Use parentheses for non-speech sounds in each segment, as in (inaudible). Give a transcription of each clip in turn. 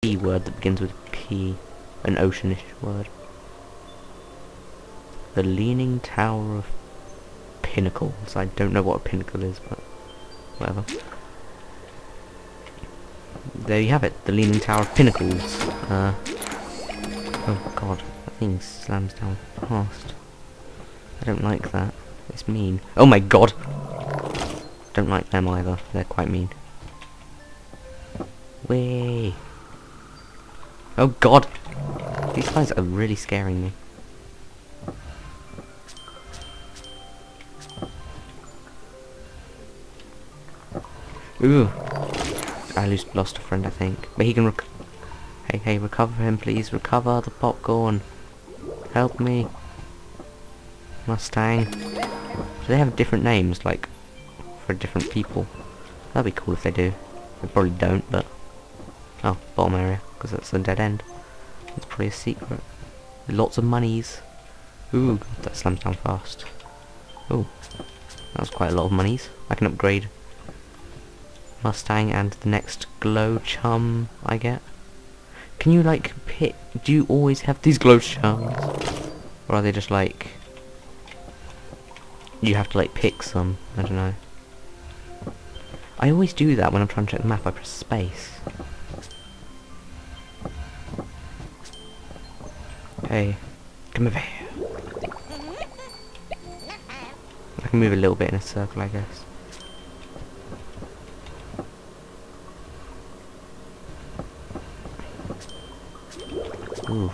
P word that begins with P. An oceanish word. The Leaning Tower of Pinnacles. I don't know what a pinnacle is, but whatever. There you have it, the Leaning Tower of Pinnacles. Uh, oh god, that thing slams down fast. I don't like that. It's mean. Oh my god! Don't like them either. They're quite mean. Way. Oh god! These guys are really scaring me. Ooh. I lost, a friend, I think. But he can rec- Hey, hey, recover him, please. Recover the popcorn. Help me. Mustang. Do they have different names, like, for different people? That'd be cool if they do. They probably don't, but... Oh, bottom area, because that's a dead end. It's probably a secret. Lots of monies. Ooh, that slams down fast. Ooh, that was quite a lot of monies. I can upgrade Mustang and the next glow chum I get. Can you like pick, do you always have these glow chums? Or are they just like, you have to like pick some, I don't know. I always do that when I'm trying to check the map, I press space. Hey, come over here. I can move a little bit in a circle, I guess. Ooh.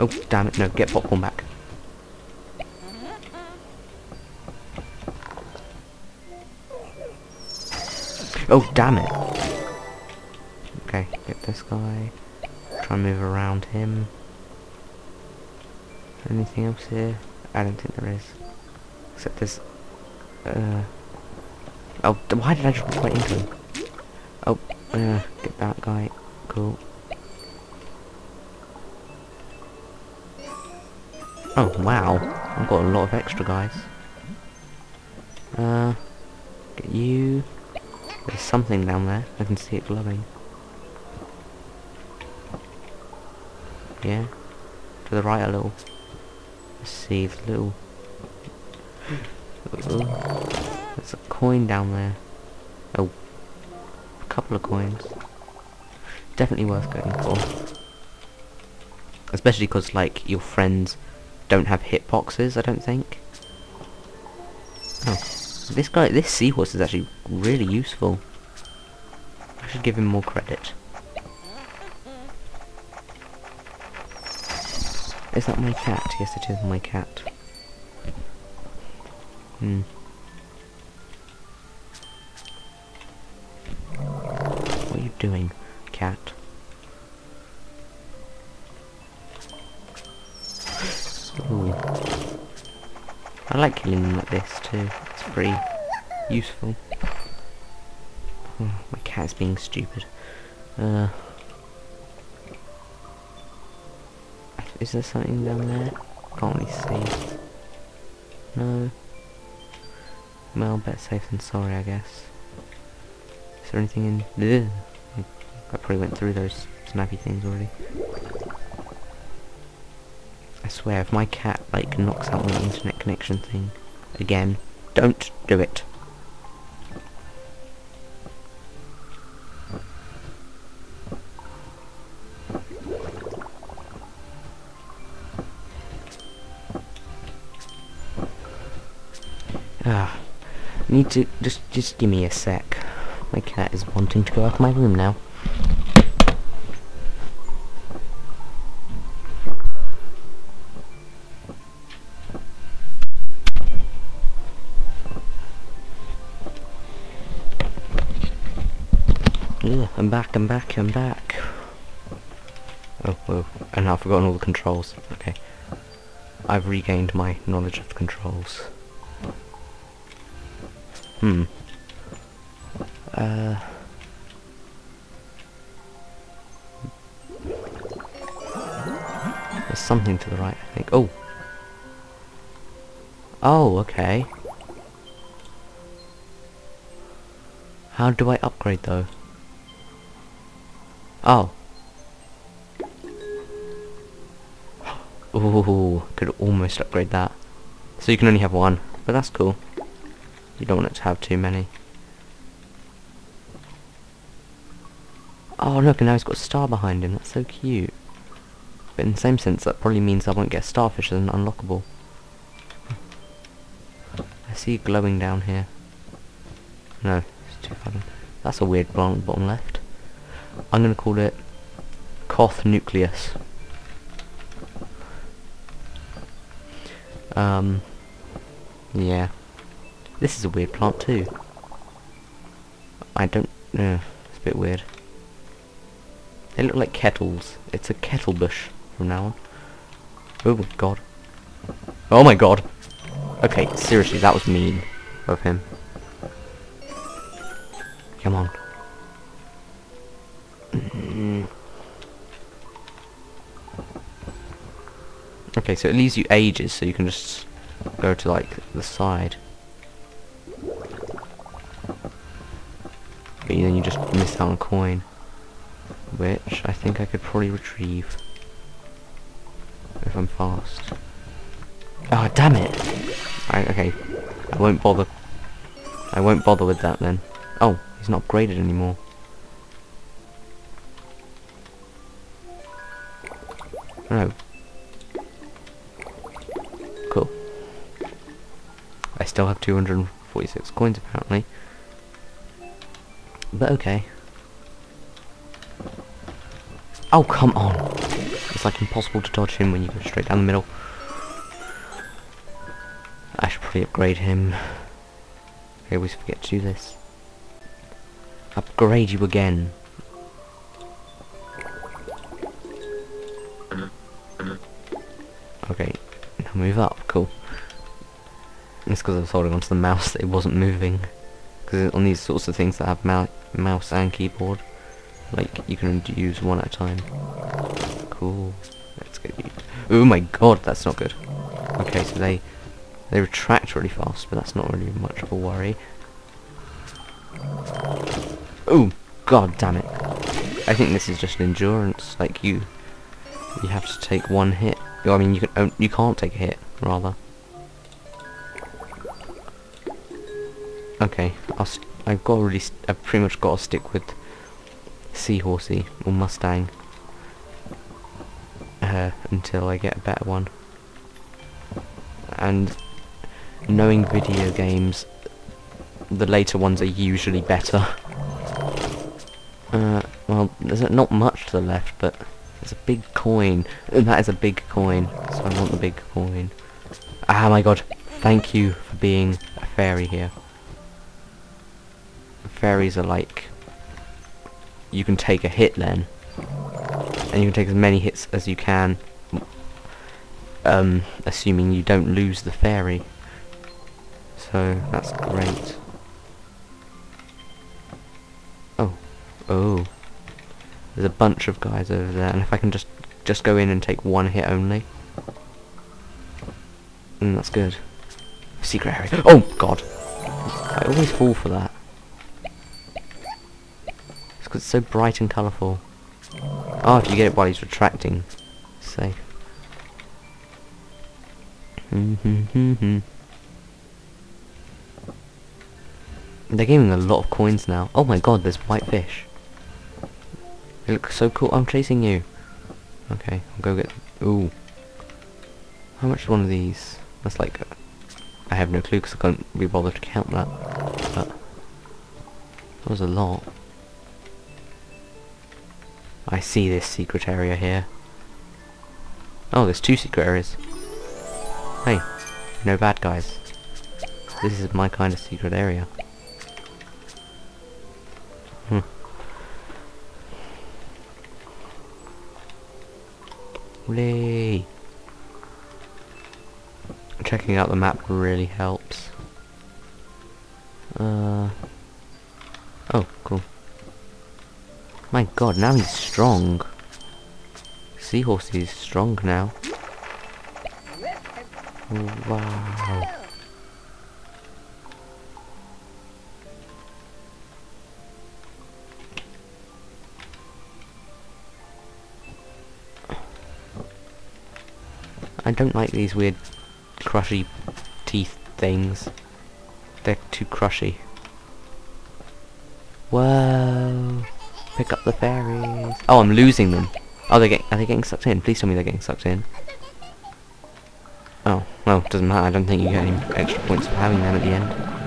Oh, damn it, no, get popcorn back. Oh, damn it. Okay, get this guy. Try and move around him. Anything else here? I don't think there is. Except this. Uh. Oh, why did I just walk right into him? Oh, uh, get that guy. Cool. Oh, wow. I've got a lot of extra guys. Uh, get you. There's something down there. I can see it glowing. Yeah. To the right a little. Little... There's a coin down there. Oh. A couple of coins. Definitely worth going for. Especially because, like, your friends don't have hitboxes, I don't think. Oh. This guy, this seahorse is actually really useful. I should give him more credit. Is that my cat? Yes, it is my cat. Hmm. What are you doing, cat? Ooh. I like killing them like this too. It's pretty useful. Oh, my cat's being stupid. Uh, is there something down there? Can't really see. No. Well, better safe than sorry, I guess. Is there anything in? Ugh. I probably went through those snappy things already. I swear, if my cat, like, knocks out my internet connection thing again, don't do it. Need to, just, just give me a sec. My cat is wanting to go out of my room now. Yeah, I'm back, I'm back, I'm back. Oh, oh, and I've forgotten all the controls. Okay. I've regained my knowledge of the controls. Hmm. Uh. There's something to the right, I think. Oh! Oh, okay. How do I upgrade, though? Oh. (gasps) Ooh, could almost upgrade that. So you can only have one, but that's cool. You don't want it to have too many. Oh look, and now he's got a star behind him. That's so cute. But in the same sense, that probably means I won't get starfish as an unlockable. I see glowing down here. No, it's too far. That's a weird bottom, bottom left. I'm gonna call it Koth Nucleus. Um, yeah. This is a weird plant too. I don't know. It's a bit weird. They look like kettles. It's a kettle bush from now on. Oh my god. Oh my god. Okay, seriously, that was mean of him. Come on. Mm. Okay, so it leaves you ages, so you can just go to like the side. But then you just miss out on a coin. Which I think I could probably retrieve. If I'm fast. Oh damn it! Right, okay. I won't bother. I won't bother with that then. Oh, he's not upgraded anymore. No. Cool. I still have 246 coins apparently. But okay. Oh, come on. It's like impossible to dodge him when you go straight down the middle. I should probably upgrade him. I always forget to do this. Upgrade you again. Okay, now move up, cool. It's because I was holding onto the mouse that it wasn't moving. Because on these sorts of things that have mouse and keyboard, like, you can use one at a time. Cool. Let's you. Oh my god, that's not good. Okay, so they they retract really fast, but that's not really much of a worry. Oh, god damn it. I think this is just endurance, like you you have to take one hit. Oh, I mean, you can oh, you can't take a hit, rather. Okay, I'll I've got really I've pretty much got to stick with Seahorsey or Mustang uh, until I get a better one. And knowing video games, the later ones are usually better. Uh, well, there's not much to the left, but there's a big coin. (laughs) That is a big coin, so I want the big coin. Ah, my god. Thank you for being a fairy here. Fairies are like... You can take a hit then. And you can take as many hits as you can. Um, assuming you don't lose the fairy. So, that's great. Oh. Oh. There's a bunch of guys over there, and if I can just just go in and take one hit only. Mm, that's good. Secret area. Oh, God. I always fall for that. It's so bright and colourful. Oh, if you get it while he's retracting. Safe. (laughs) They're giving a lot of coins now. Oh my god, there's white fish. They look so cool. I'm chasing you. Okay, I'll go get... Ooh. How much is one of these? That's like... I have no clue because I can't be bothered to count that. But... That was a lot. I see this secret area here. Oh, there's two secret areas. Hey, no bad guys. This is my kind of secret area. Hmm. Whee! Checking out the map really helps. God, now he's strong. Seahorse is strong now. Oh, wow. I don't like these weird crushy teeth things. They're too crushy. Whoa! Pick up the fairies. Oh, I'm losing them. Oh, they get are they getting sucked in? Please tell me they're getting sucked in. Oh, well, doesn't matter. I don't think you get any extra points for having them at the end.